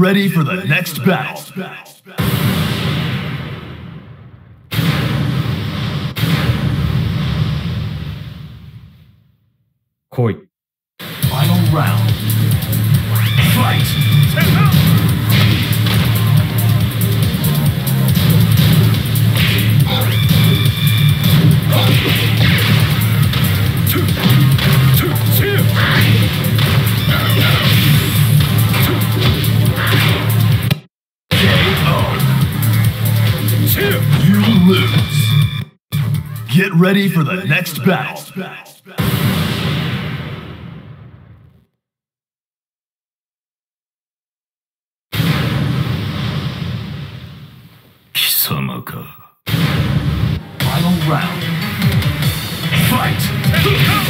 Ready for the next battle. Koi. Final round. Fight! Ready for the next battle. Kisama ka. Final round. Fight!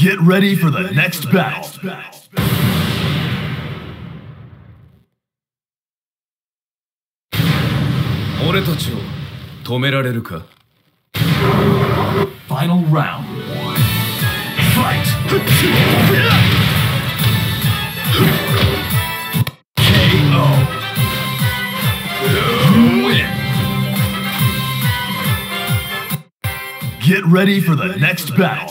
Get ready for the next battle. Final round. Fight! KO. Win. Get ready for the next battle.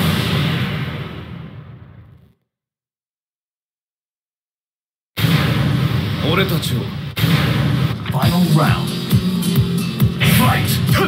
俺たちを Final round. Fight! KO.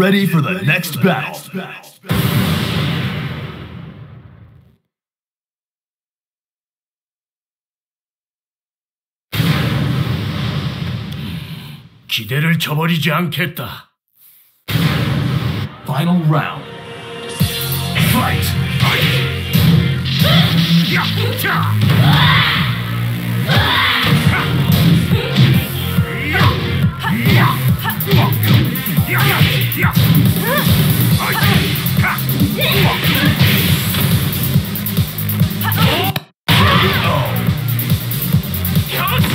ready for the next battle. 기대를 저버리지 않겠다. Final round. Fight!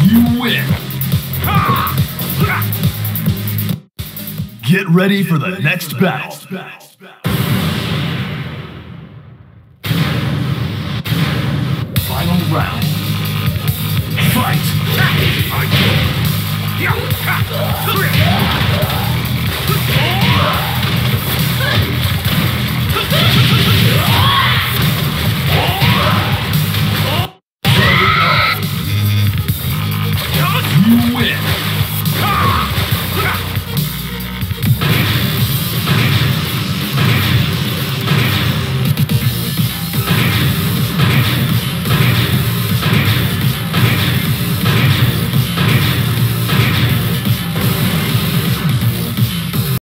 You win. Get ready for the next battle. Final round. Fight!